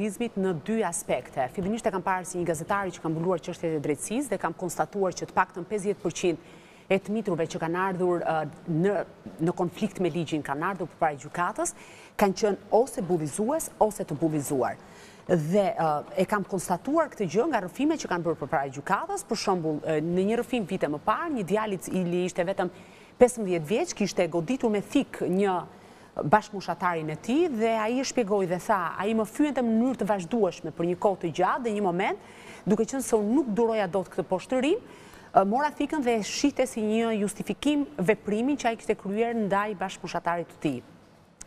Izmit në dy aspekte. Fillimisht e kam parë si një gazetare që ka mbuluar çështjet e drejtësisë dhe kam konstatuar që të paktën 50 për qind e të miturve që kanë ardhur në, në konflikt me ligjin, kanë ardhur përpara gjykatës, kanë qenë ose bullizues, ose të bullizuar. Dhe e kam konstatuar këtë gjë nga rrëfimet që kanë bërë përpara gjykatës, për shembull, në një rrëfim vite më parë, një djalë i cili ishte vetëm 15 vjeç, kishte goditur me thikë një bashkëmoshatarin e tij dhe ai e shpjegoi dhe tha, Ai më fyente në mënyrë të vazhdueshme për një kohë të gjatë dhe një moment, duke qenë se unë nuk duroja dot këtë poshtërim, mora thikën dhe e shihte si një justifikim veprimin që ai kishte kryer ndaj bashkëmoshatarit të tij.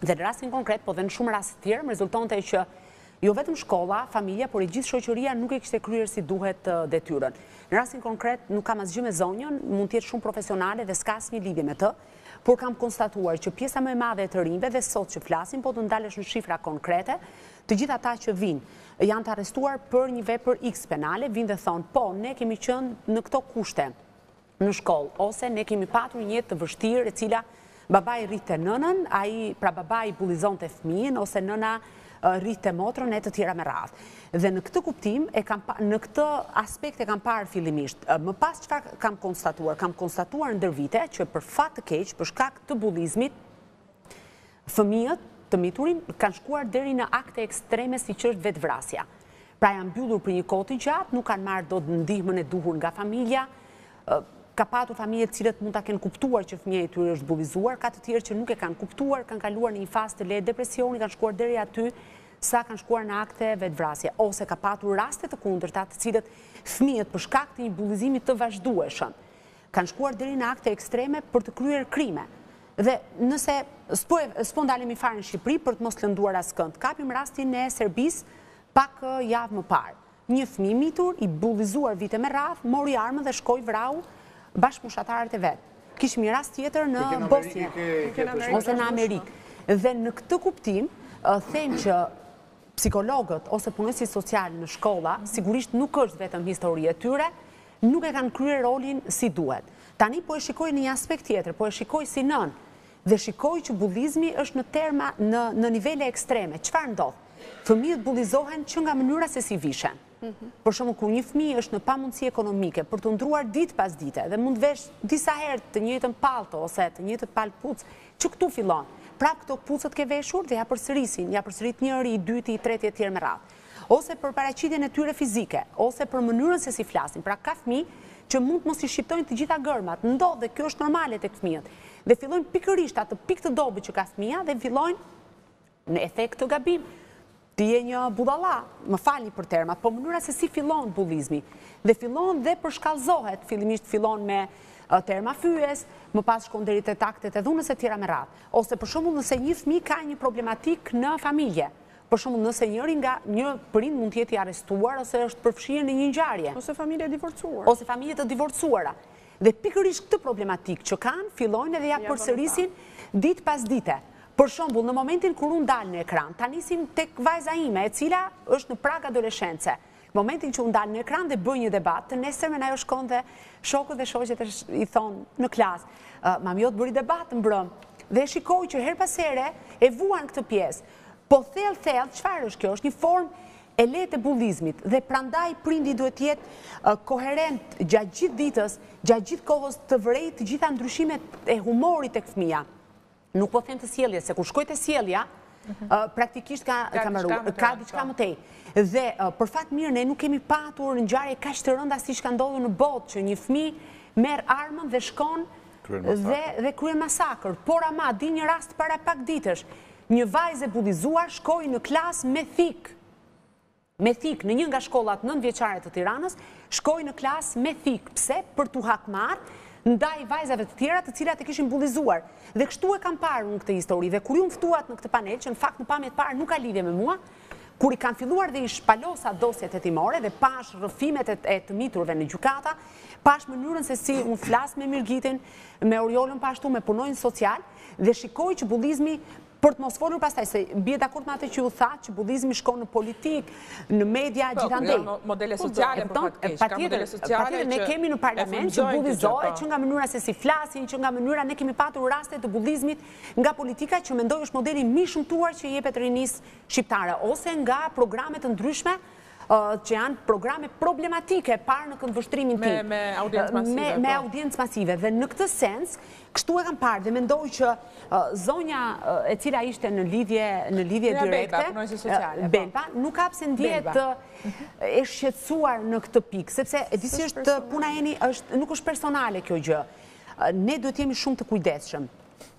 Dhe në rastin konkret, po dhe në shumë raste të tjera, më rezultonte që jo vetëm shkolla, familja, por e gjithë shoqëria nuk e kishte kryer si duhet detyrën. Në rastin konkret, nuk kam asgjë me zonjën, mund të jetë shumë profesionale dhe s'ka asnjë lidhje me të. Por kam konstatuar që pjesa më e madhe e të rinjve dhe sot që flasim, po të ndalesh në shifra konkrete, të gjithë ata që vijnë, janë të arrestuar për një vepër X penale, vijnë dhe thonë, po, ne kemi qenë në këto kushte në shkollë, ose ne kemi patur një jetë të vështirë e cila babai rrihte nënën, ai pra babai bullizonte fëmijën ose nëna rrihte motrën e të tjera me radhë. Dhe në këtë kuptim, e kam pa, në këtë aspekt e kam parë fillimisht. Më pas çfarë kam konstatuar? Kam konstatuar ndër vite që për fat të keq, për shkak të bullizmit, fëmijët të miturit kanë shkuar deri në akte ekstreme siç është vetëvrasja. Pra janë mbyllur për një kohë të gjatë, nuk kanë marrë dot ndihmën e duhur nga familja, Ka patur familje të cilat mund ta kenë kuptuar që fëmija i tyre është bullizuar, ka të tjerë që nuk e kanë kuptuar, kanë kaluar në një fazë të lehtë depresioni, kanë shkuar deri aty sa kanë shkuar në akte vetëvrasje, ose ka patur raste të kundërta të cilat fëmijët për shkak të një bullizimi të vazhdueshëm kanë shkuar deri në akte ekstreme për të kryer krime. Dhe nëse s'po, s'po ndalemi fare në Shqipëri për të mos lënduar askënd, kapim rastin e Serbisë pak javë më parë. Një fëmijë i mitur, i bullizuar vite me radhë, mori armë dhe shkoi vrau bashkëmoshatarët e vet. Kishim një rast tjetër në Bosnje ose në Amerikë. Dhe në këtë kuptim, them që psikologët ose punonjësit socialë në shkolla, sigurisht nuk është vetëm histori e tyre, nuk e kanë kryer rolin si duhet. Tani po e shikoj në një aspekt tjetër, po e shikoj si nënë, Dhe shikoj që bullizmi është në terma në në nivele ekstreme. Çfarë ndodh? Fëmijët bullizohen që nga mënyra se si vishen. Për shembull, kur një fëmijë është në pamundësi ekonomike për t'u ndërruar ditë pas dite dhe mund të veshë disa herë të njëjtën pallto ose të njëjtën palë këpucë, që këtu fillon. Prapë këto këpucët ke veshur dhe ia përsërisin, ia përsërit njëri, i dyti, i treti e të tjerë me radhë. ose për paraqitjen e tyre fizike, ose për mënyrën se si flasin. Pra ka fëmijë që mund të mos i shqiptojnë të gjitha gërmat, ndodh dhe kjo është normale tek fëmijët. Dhe fillojnë pikërisht atë pikë të dobët që ka fëmija dhe fillojnë në e the këtë gabim. Ti je një budalla, më falni për termat, po mënyra se si fillon bullizmi. Dhe fillon dhe përshkallëzohet, fillimisht fillon me terma fyes, më pas shkon deri tek aktet e dhunës e tjera me radhë. Ose për shembull nëse një fëmijë ka një problematikë në familje, Për shembull, nëse njëri nga një prind mund të jetë i arrestuar ose është përfshirë në një ngjarje. Ose familje e divorcuar. Ose familje të divorcuara. Dhe pikërisht këtë problematikë që kanë, fillojnë edhe ja përsërisin ditë pas dite. Për shembull, në momentin kur unë dal në ekran, ta nisim tek vajza ime, e cila është në prag adoleshence. Në momentin që unë dal në ekran dhe bëj një debat, të nesërmen ajo shkon dhe shokët dhe shoqet i thonë në klasë, mami jot bëri debat mbrëmë. Dhe e shikoj që herë pas here e vuan këtë pjesë. Po thellë thellë çfarë është kjo, është një formë e lehtë e bullizmit dhe prandaj prindi duhet të jetë koherent gjatë gjithë ditës, gjatë gjithë kohës të vërejë të gjitha ndryshimet e humorit tek fëmija. Nuk po them të sjelljes, se kur shkon te sjellja, praktikisht ka ka diçka më tej. Dhe për fat mirë ne nuk kemi patur ngjarje kaq të rënda siç ka ndodhur në botë që një fëmijë merr armën dhe shkon dhe kryen masakër. Por ama di një rast para pak ditësh, Një vajzë e bullizuar shkoi në klasë me thikë! Me thikë, në një nga shkollat nëntëvjeçare të Tiranës, shkoi në klasë me thikë. Pse? Për t'u hakmarrë ndaj vajzave të tjera të cilat e kishin bullizuar. Dhe kështu e kam parë unë këtë histori. Dhe kur ju më ftuat në këtë panel, që në fakt në pamje të parë nuk ka lidhje me mua, kur i kam filluar dhe i shpalosa dosjet hetimore dhe pashë rrëfimet e të miturve në gjykata, pashë mënyrën se si unë flas me Mirgitin, me Oriolën po ashtu, me punonjës social, Dhe shikoj që bullizmi, për të mos folur pastaj, se bie dakord me atë që ju thatë, që bullizmi shkon në politikë, në media, po, gjithandej. Po, janë modele sociale për fat të keq, ka modele sociale që e Ne kemi në parlament që bullizohet, që nga mënyra se si flasin, që nga mënyra ne kemi patur raste të bullizmit, nga politika që mendoj është modeli më i shëmtuar që jepet rinisë shqiptare, ose nga programe të ndryshme, që janë programe problematike parë në këndvështrimin tim. Me audiencë masive. Po. Me audiencë masive. Dhe në këtë sens, kështu e kam parë dhe mendoj që zonja e cila ishte në lidhje direkte. Në Belba, punonjëse sociale. Po. Belba, nuk ka pse ndjehet e shqetësuar në këtë pikë. Sepse, e disi është puna, Eni, nuk është personale kjo gjë. Ne duhet të jemi shumë të kujdesshëm.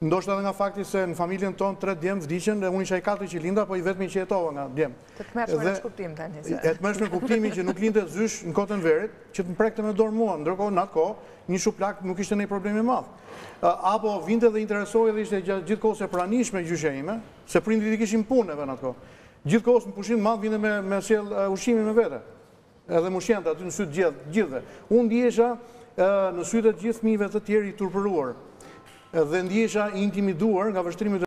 Ndoshta edhe nga fakti se në familjen tonë tre djem vdiqën dhe unë isha i katërti që linda, po i vetmi që jetova nga djemt. Të tmerrshme në ç'kuptim tani se. E tmerrshme në kuptimin që nuk linte zysh në kohët e Enverit, që të më prekte me dorë mua, ndërkohë në atë kohë një shuplakë nuk ishte ndonjë problem i madh. Apo vinte dhe interesohej dhe ishte gjithë kohës e pranishme gjyshja ime, se prindërit i kishim punë neve në atë kohë. Gjithë kohës në pushim të madh vinte më sillte ushqimin me vete. Edhe më ushqente aty në sy të gjithëve. Unë ndihesha në sy të gjithë fëmijëve të tjerë i turpëruar dhe ndihesha i intimiduar nga vështrimet e